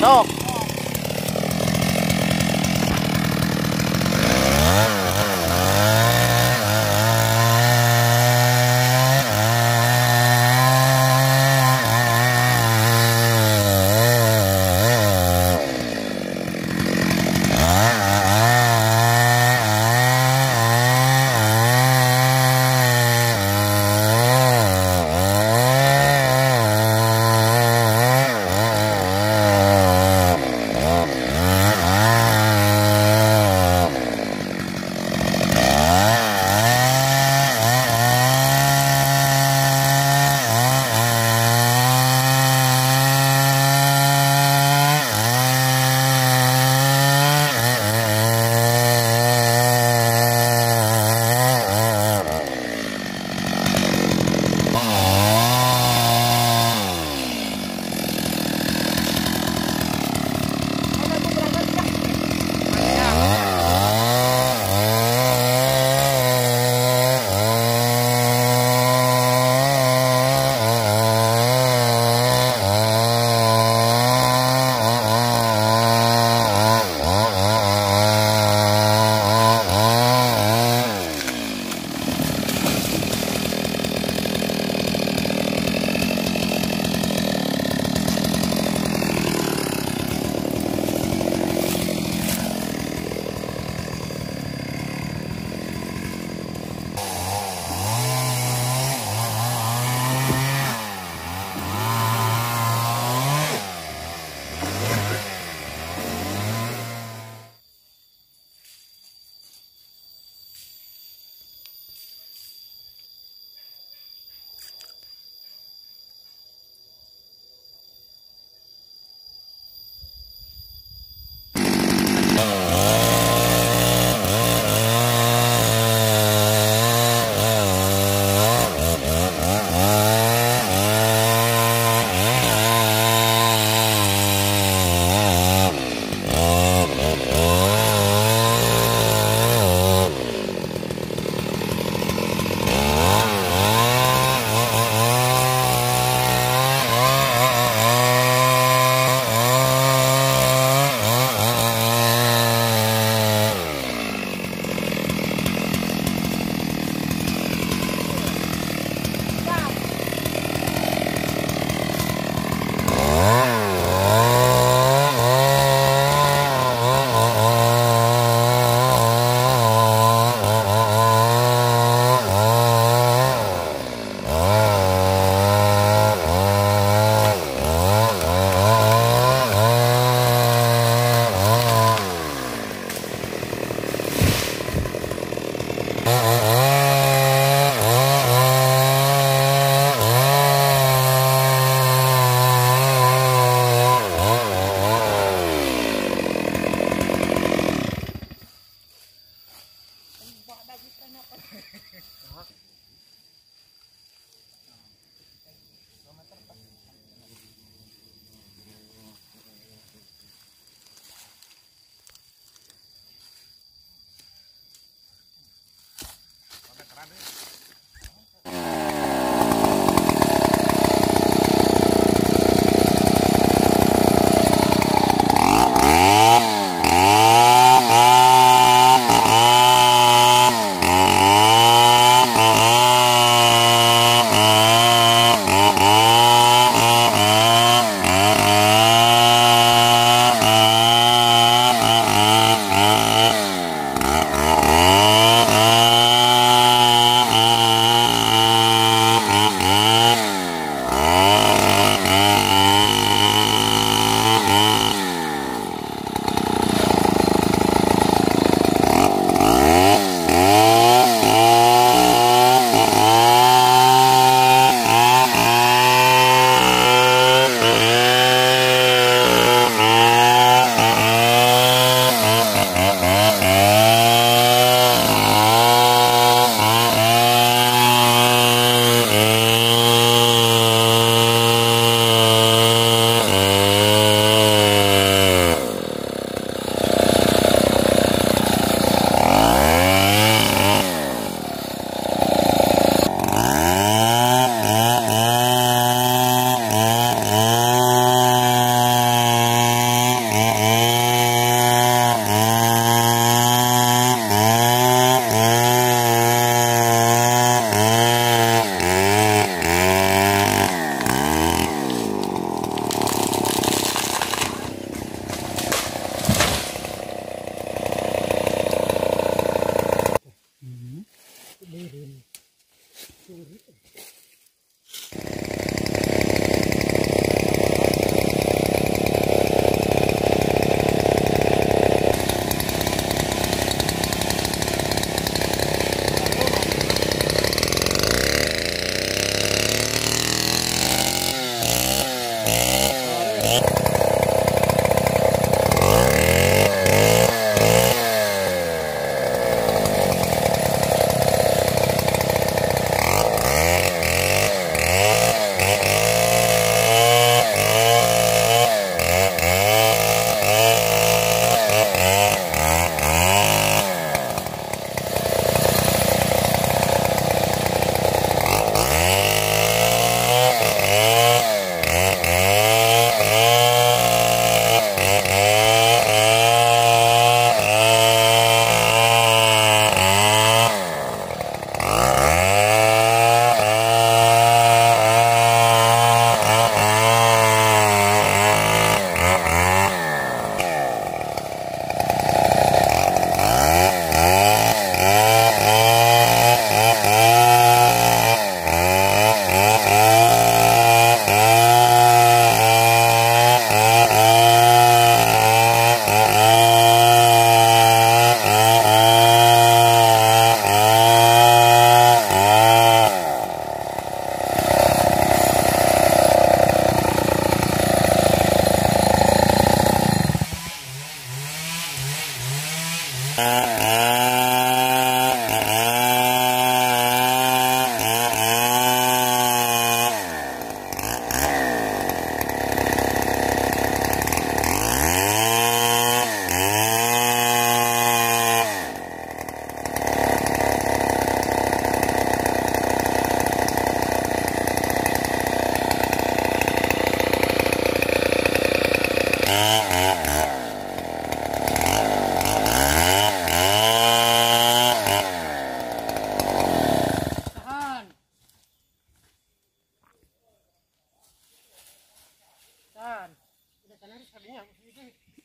No.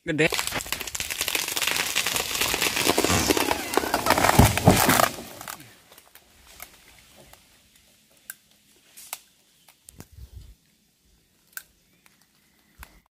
Gede.